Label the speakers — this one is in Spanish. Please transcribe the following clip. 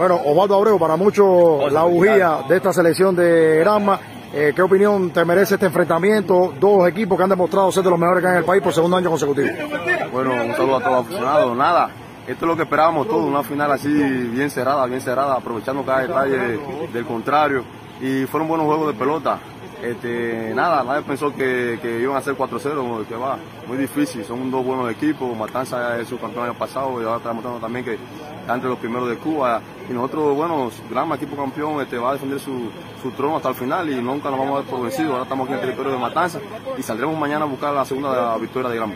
Speaker 1: Bueno, Osvaldo Abreu, para muchos la bujía de esta selección de Granma. Eh, ¿Qué opinión te merece este enfrentamiento? Dos equipos que han demostrado ser de los mejores que hay en el país por segundo año consecutivo.
Speaker 2: Bueno, un saludo a todos los aficionados. Nada, esto es lo que esperábamos todos, una final así bien cerrada, bien cerrada, aprovechando cada detalle del contrario. Y fueron buenos juegos de pelota. Este, nada, nadie pensó que, que iban a ser 4-0, que va, muy difícil, son dos buenos equipos, Matanza es su campeón año pasado y ahora está mostrando también que está entre los primeros de Cuba y nosotros, bueno, gran equipo campeón, este, va a defender su, su trono hasta el final y nunca nos vamos a dar por vencidos, ahora estamos aquí en el territorio de Matanza y saldremos mañana a buscar la segunda victoria de Granma.